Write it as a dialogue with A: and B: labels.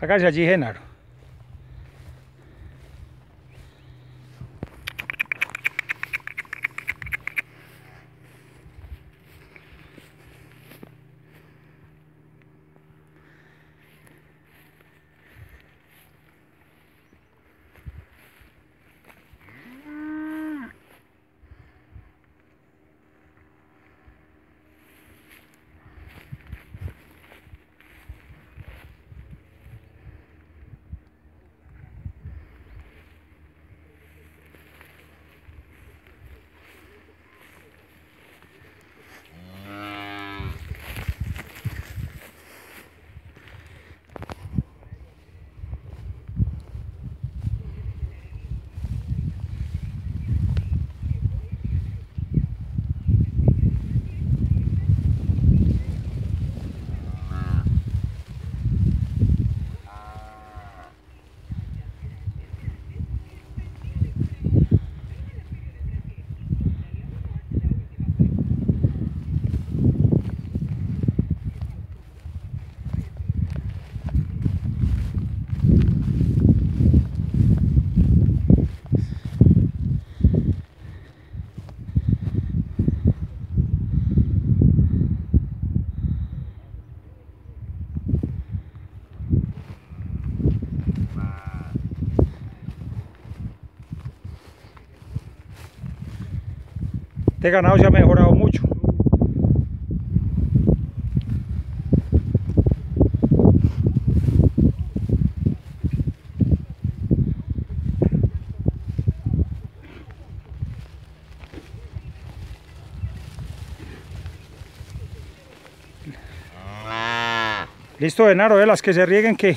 A: Acá já de né? Este ganado se ha mejorado mucho. Listo, Genaro, de las que se rieguen, ¿qué?